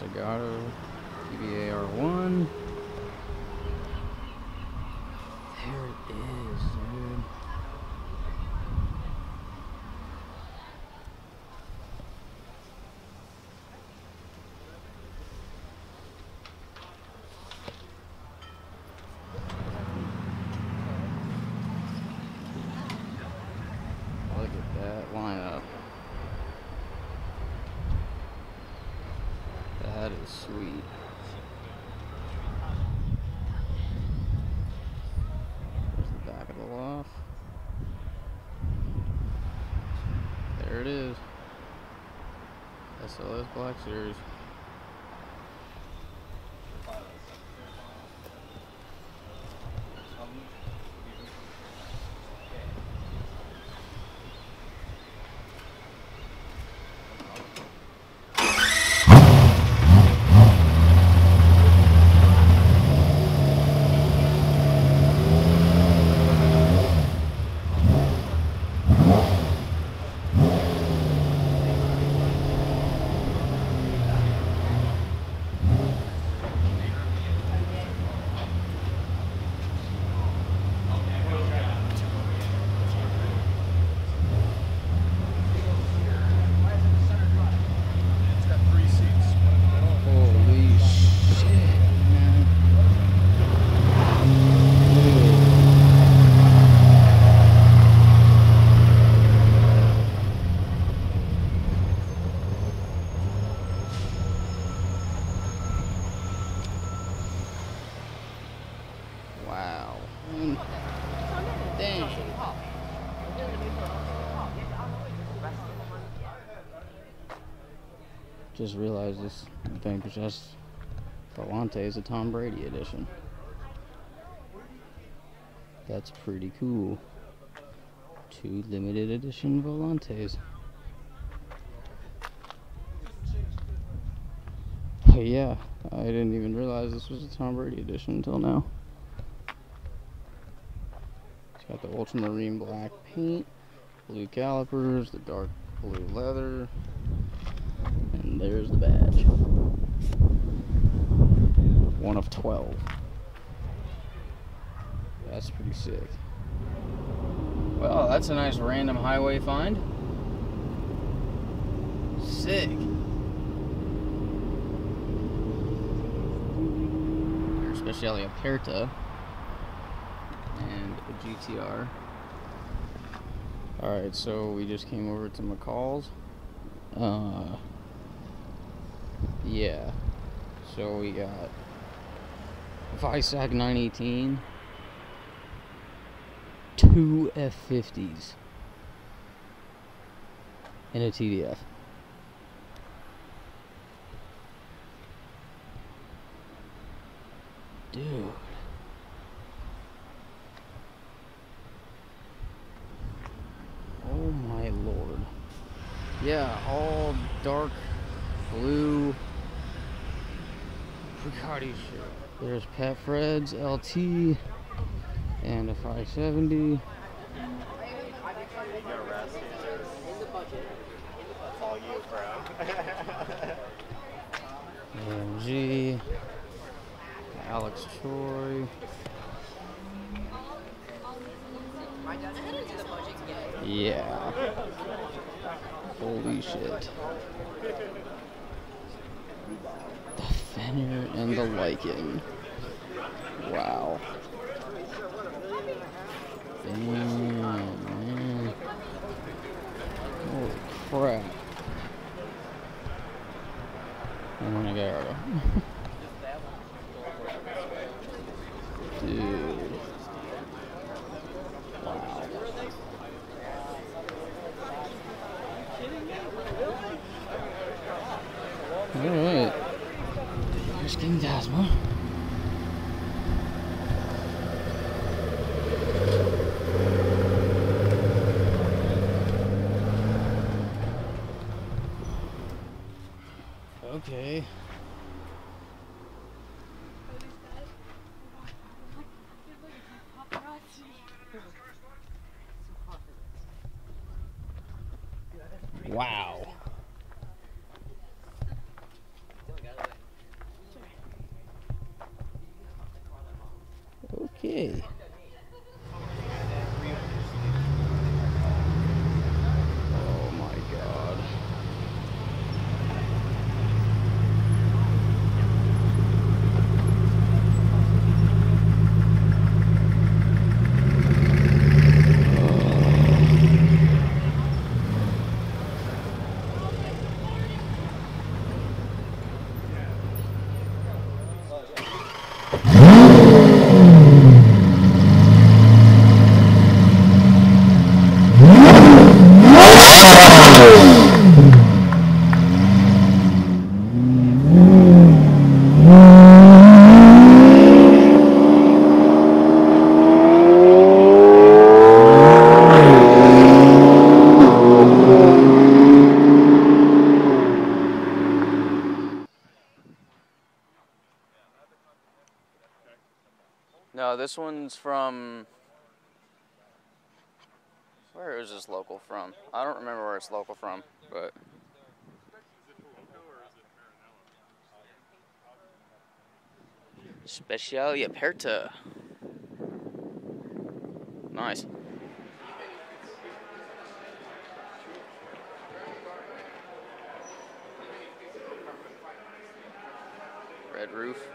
Zagato, DBAR1. There it is, dude. Look at that lineup. That is sweet. There's the back of the loft. There it is. SLS Black Series. Holy shit, man. Wow. Mm. Dang. Just realized this thing was just Volante is a Tom Brady edition. That's pretty cool. Two limited edition Volantes. Oh, yeah, I didn't even realize this was a Tom Brady edition until now. It's got the ultramarine black paint, blue calipers, the dark blue leather, and there's the badge. One of 12. That's pretty sick. Well, that's a nice random highway find. Sick. Your Speciale Aperta and a GTR. Alright, so we just came over to McCall's. Uh, yeah. So we got Weissach 918, two F50s, and a TDF. Dude. Oh my lord. Yeah, all dark blue Bugatti shit. There's Pat Fred's LT and a 570. all you, bro. AMG. Alex Troy. Yeah. Holy shit. And the Lykan. Wow. Damn, man. Holy crap. I'm gonna go. Speciale Aperta. Nice. Red roof.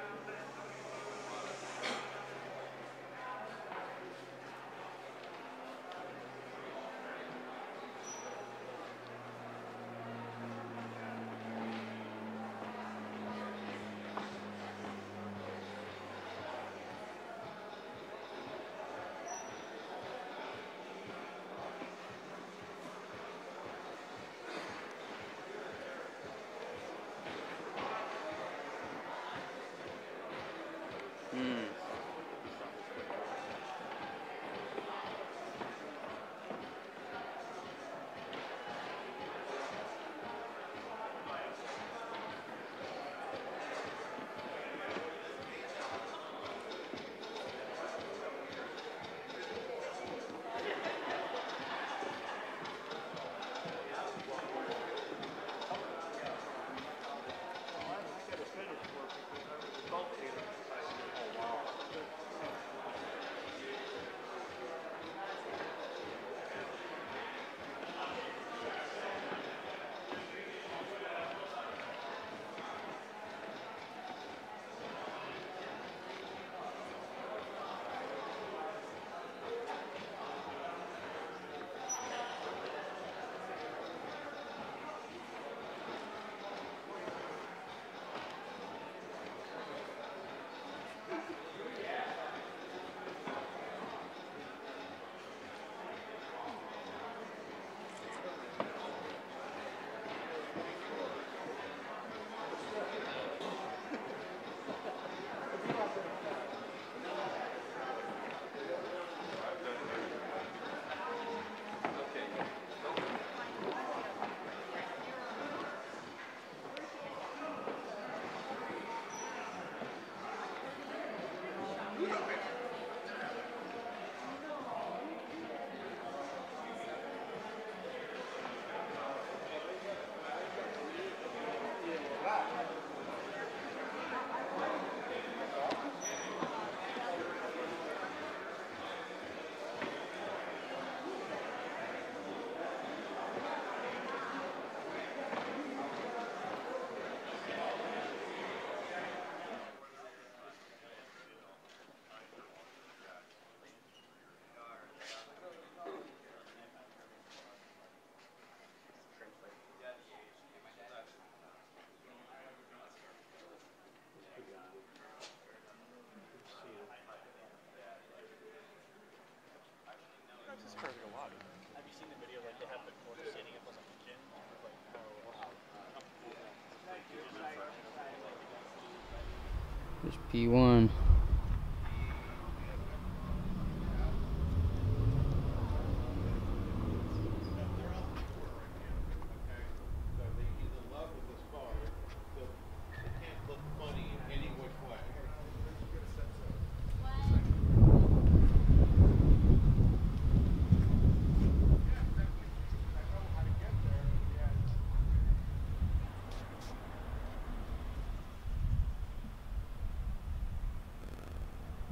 There's P1.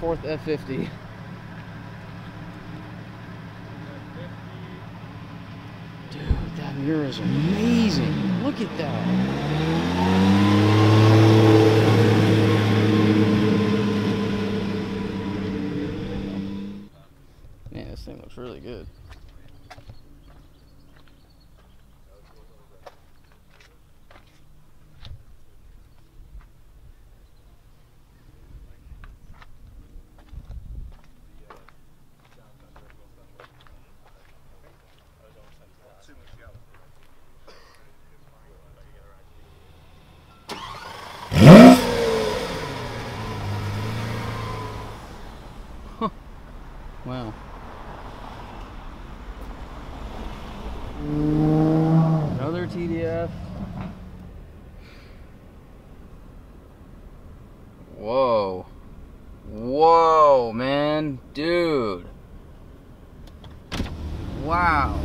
fourth F50. Dude, that mirror is amazing. Look at that. Man, this thing looks really good. Too much yellow. Wow. Another TDF. Whoa. Whoa, man. Dude. Wow.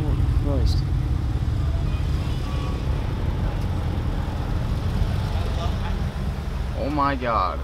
Holy Christ. Oh my god.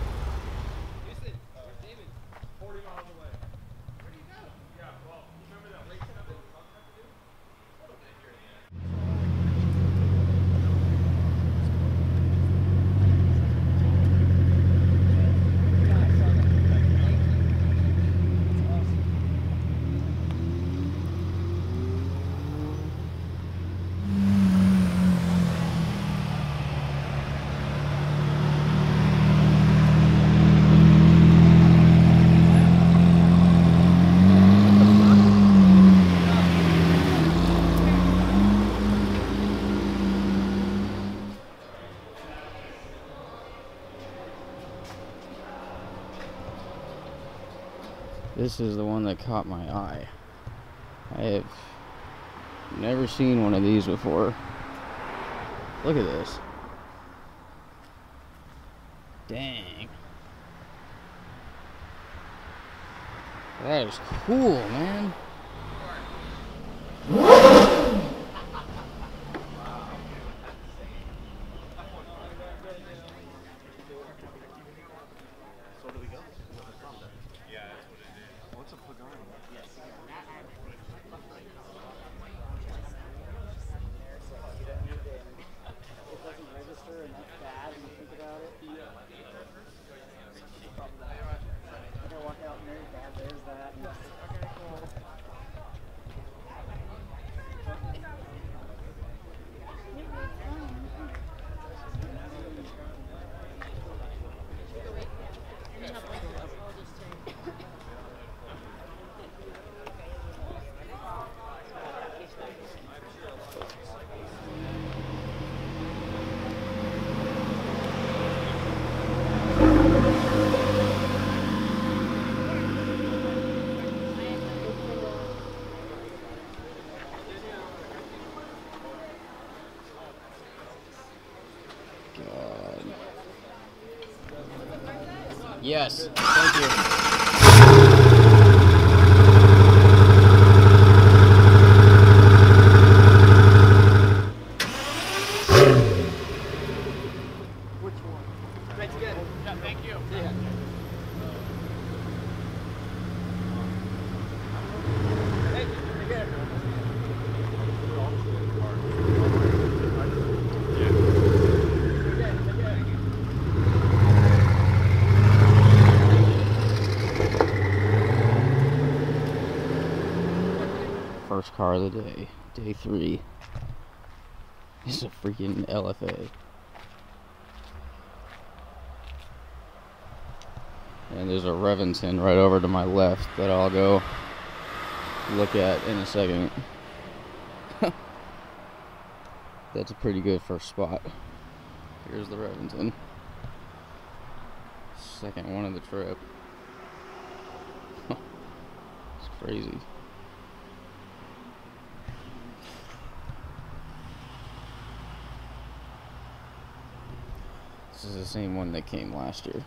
This is the one that caught my eye. I have never seen one of these before. Look at this. Dang. That is cool, man. Yes. Thank you. Car of the day, day three. It's a freaking LFA. And there's a Reventon right over to my left that I'll go look at in a second. That's a pretty good first spot. Here's the Reventon. Second one of the trip. it's crazy. This is the same one that came last year.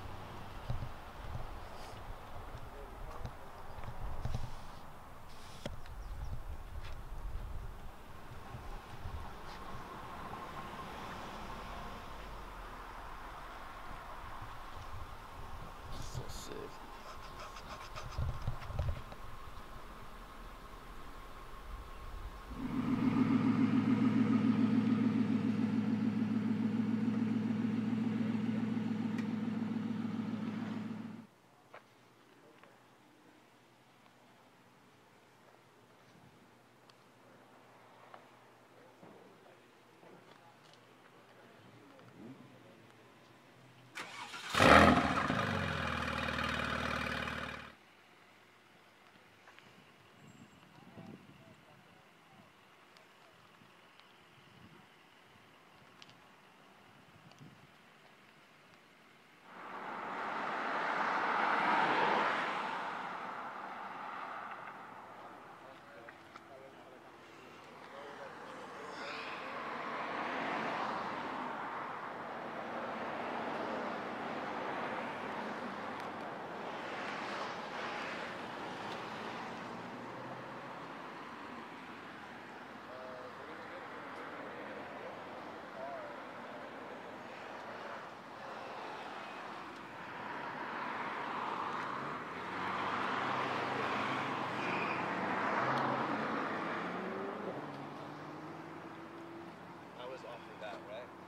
Was off of that, right?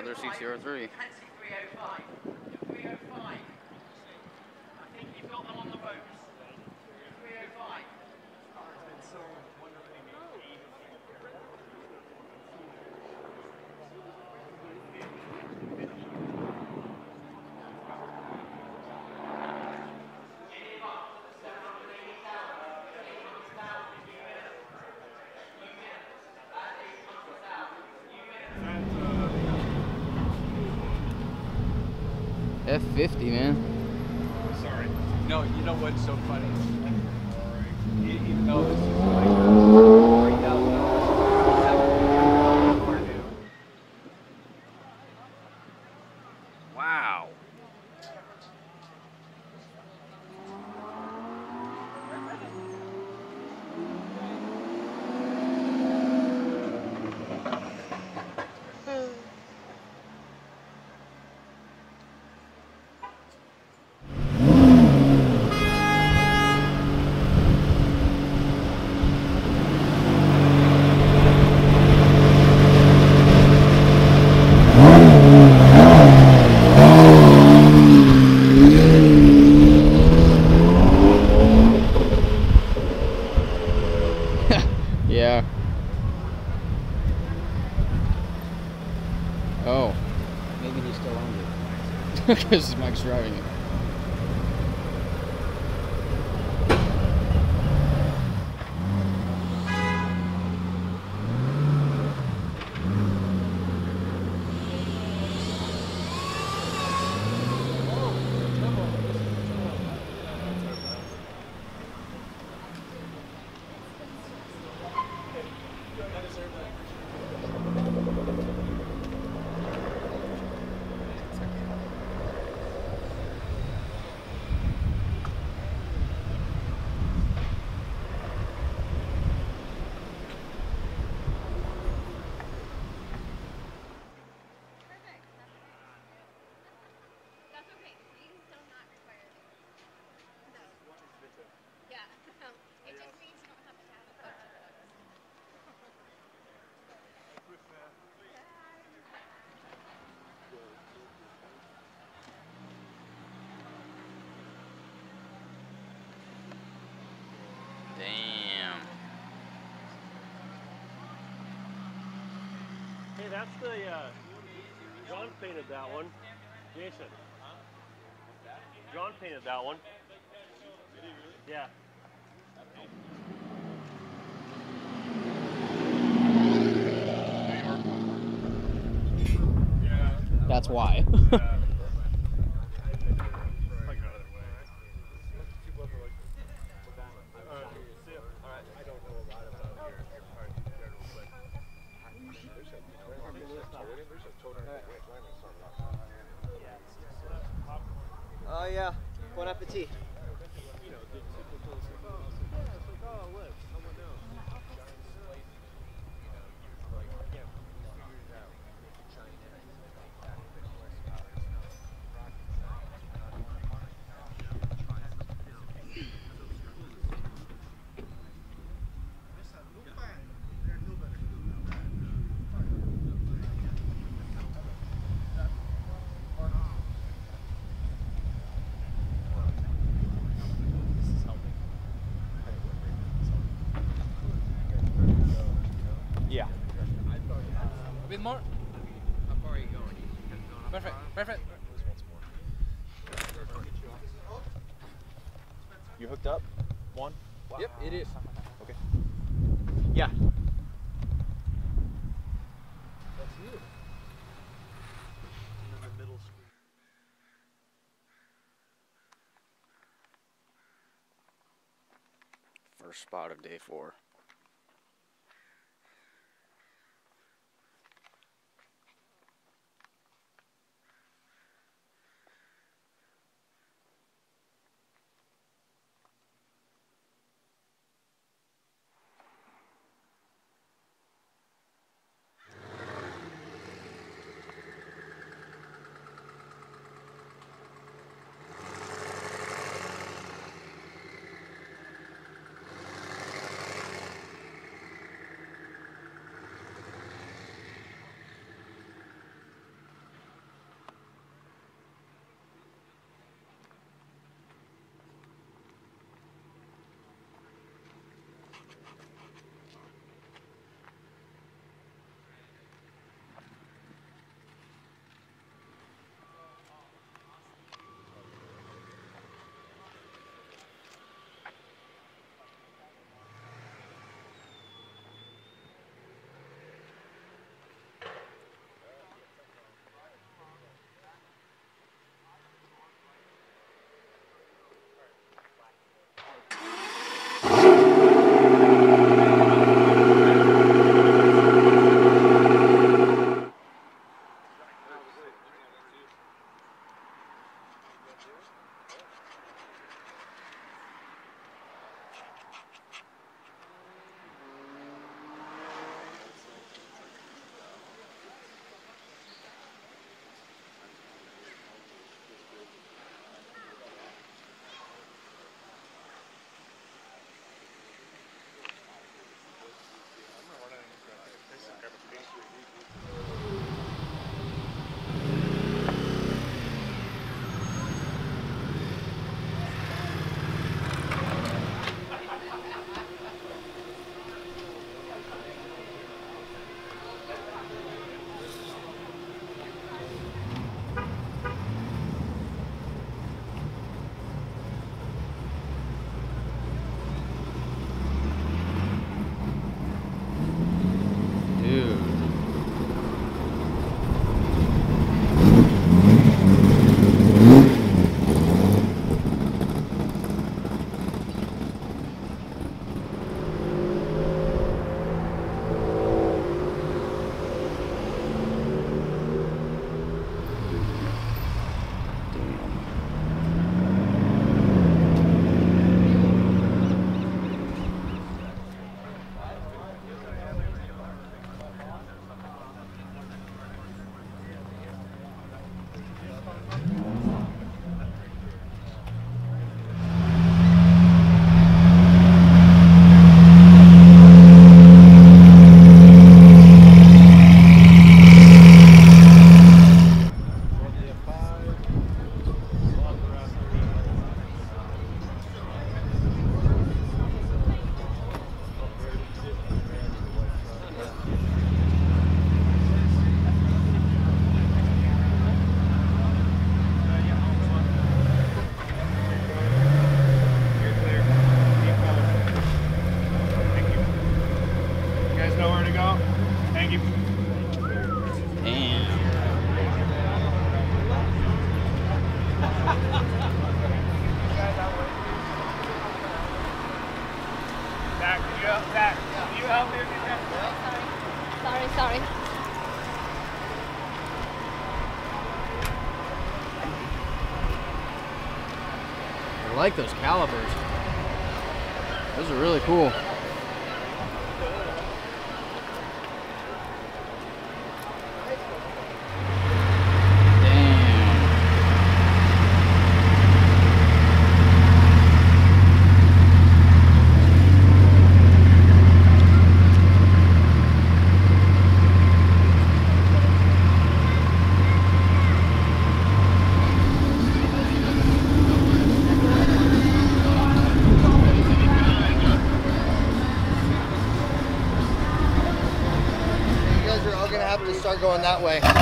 Another CCR3. F50, man. Sorry. No, you know what's so funny? Even though this is like three thousand dollars, Wow. Yeah. Oh. Maybe he still owns it. is Mike's driving it. Perfect. That's okay. These do not require these. No. Yeah. it just means you don't have to have a bunch of books. Damn. Hey, that's the, uh, John painted that one. Jason. John painted that one. Yeah. That's why. Uh, yeah. Bon appetit. Yep, it is. Okay. Yeah. That's you. First spot of day four. those calipers. way.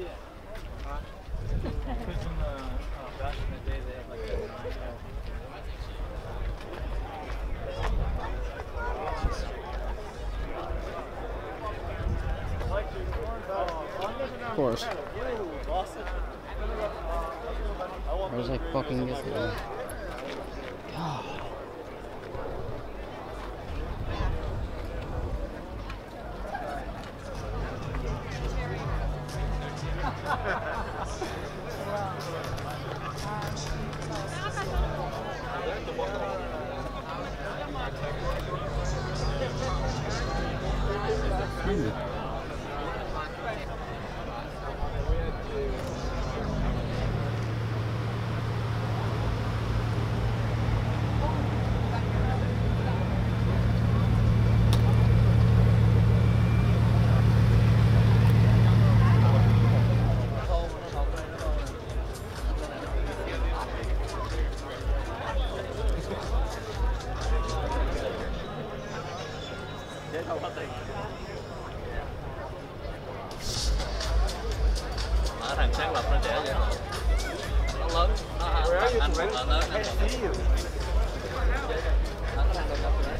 Because in the, back in the day, they had like Of course. I was like fucking this lớn nó có thang độc lập nữa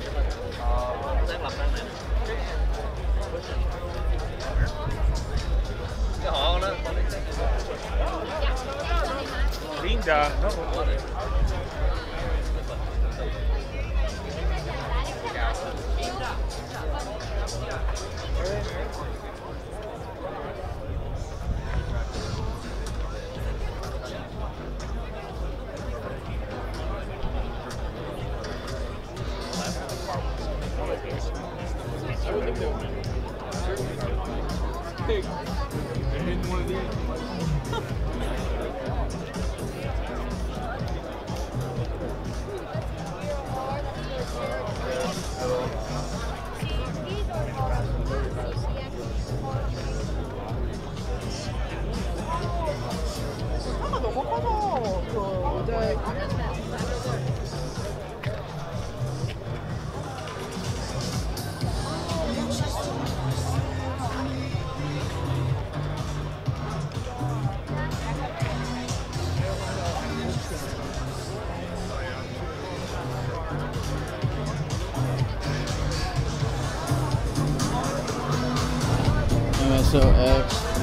sáng lập ra này cái họ nó linda nó cũng MSOX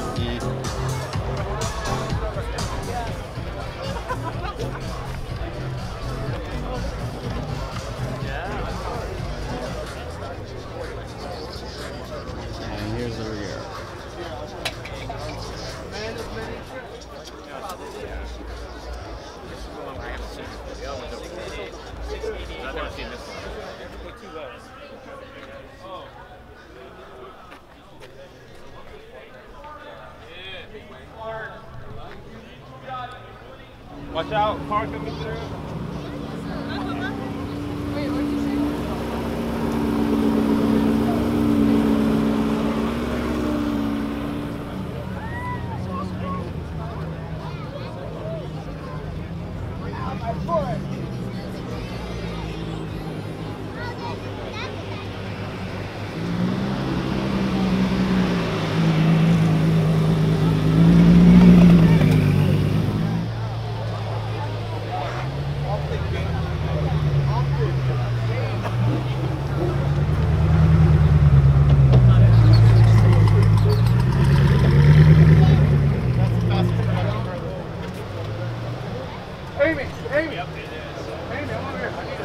Amy, Amy. Amy, I'm over here.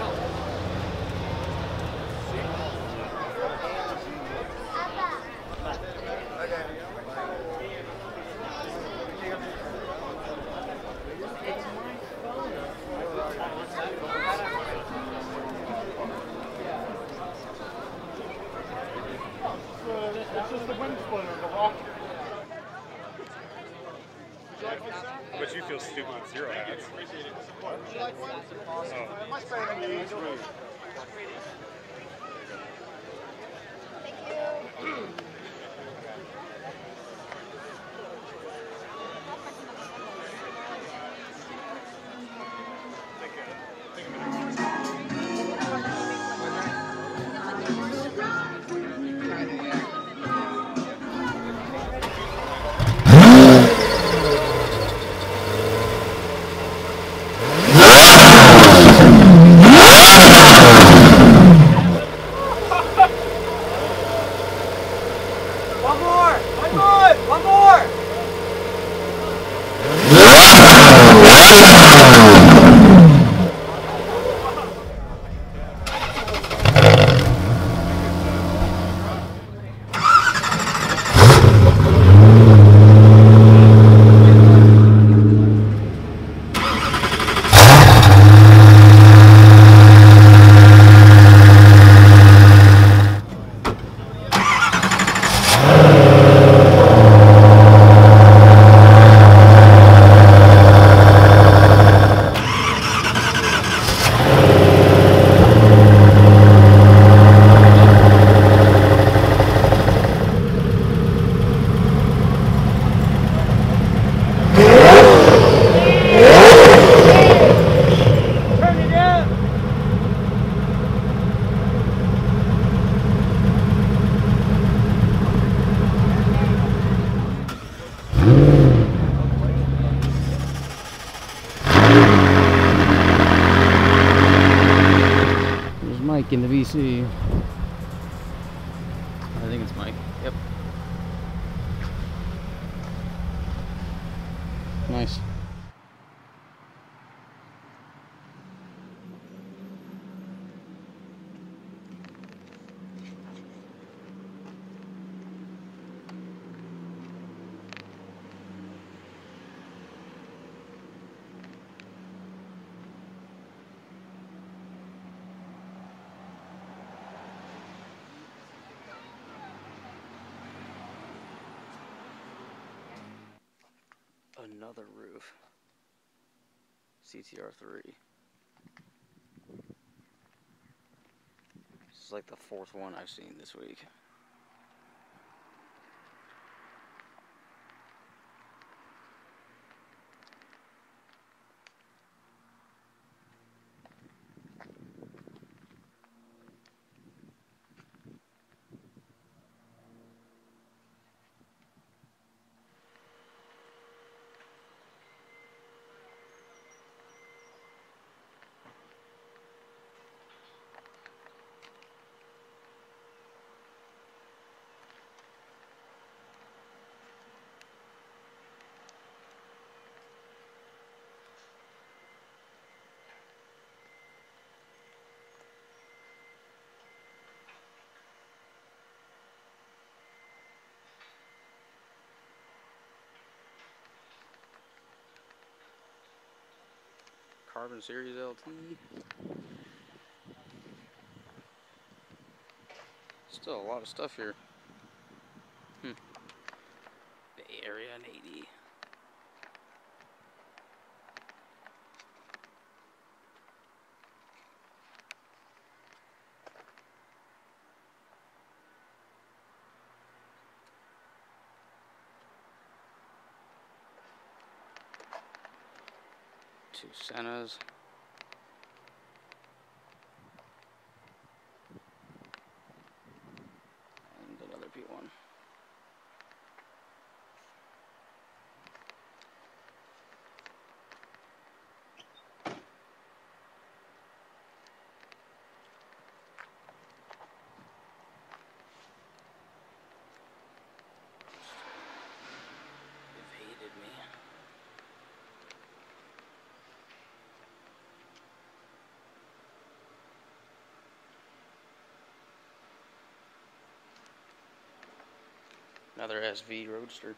Another Ruf. CTR3. This is like the fourth one I've seen this week. Carbon Series LT. Still a lot of stuff here. Sennas. And another P1. Evaded me. Another SV Roadster.